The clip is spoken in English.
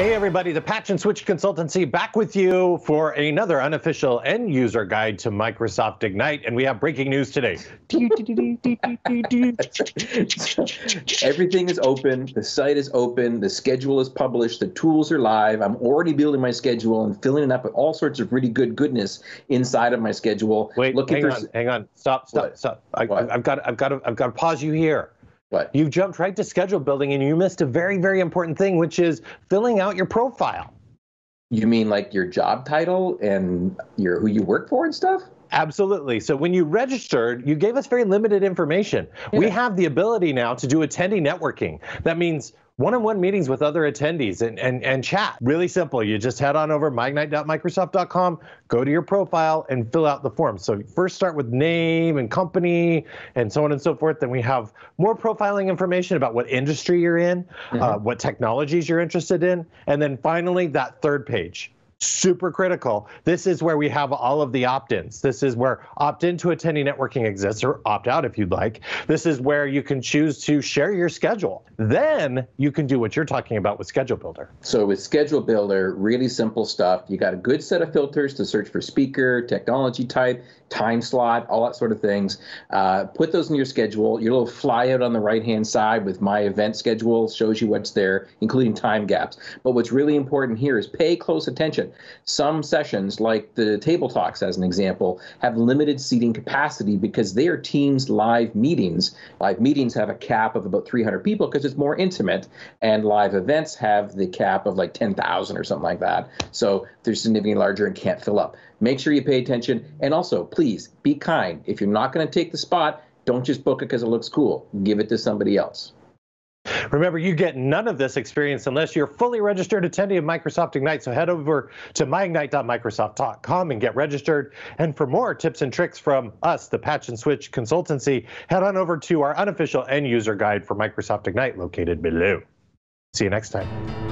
Hey, everybody, the Patch and Switch Consultancy back with you for another unofficial end user guide to Microsoft Ignite. And we have breaking news today. Everything is open. The site is open. The schedule is published. The tools are live. I'm already building my schedule and filling it up with all sorts of really good goodness inside of my schedule. Wait, looking hang for on, hang on. Stop, stop, What? stop. I, I've, got, I've got to, I've got to pause you here. What? You jumped right to schedule building and you missed a very, very important thing, which is filling out your profile. You mean like your job title and your who you work for and stuff? Absolutely. So when you registered, you gave us very limited information. We have the ability now to do attendee networking. That means one-on-one meetings with other attendees and, and, and chat. Really simple. You just head on over myignite.microsoft.com, go to your profile and fill out the form. So first start with name and company and so on and so forth. Then we have more profiling information about what industry you're in, uh, what technologies you're interested in. And then finally, that third page super critical. This is where we have all of the opt-ins. This is where opt-in to attendee networking exists or opt out if you'd like. This is where you can choose to share your schedule. Then you can do what you're talking about with Schedule Builder. So with Schedule Builder, really simple stuff. You got a good set of filters to search for speaker, technology type, time slot, all that sort of things. Uh, put those in your schedule. Your little flyout on the right-hand side with my event schedule shows you what's there, including time gaps. But what's really important here is pay close attention. Some sessions, like the Table Talks as an example, have limited seating capacity because they are Teams live meetings. Live meetings have a cap of about 300 people because it's more intimate, and live events have the cap of like 10,000 or something like that. So they're significantly larger and can't fill up. Make sure you pay attention, and also please be kind. If you're not going to take the spot, don't just book it because it looks cool. Give it to somebody else. Remember, you get none of this experience unless you're fully registered attendee of Microsoft Ignite. So head over to myignite.microsoft.com and get registered. And for more tips and tricks from us, the Patch and Switch Consultancy, head on over to our unofficial end user guide for Microsoft Ignite located below. See you next time.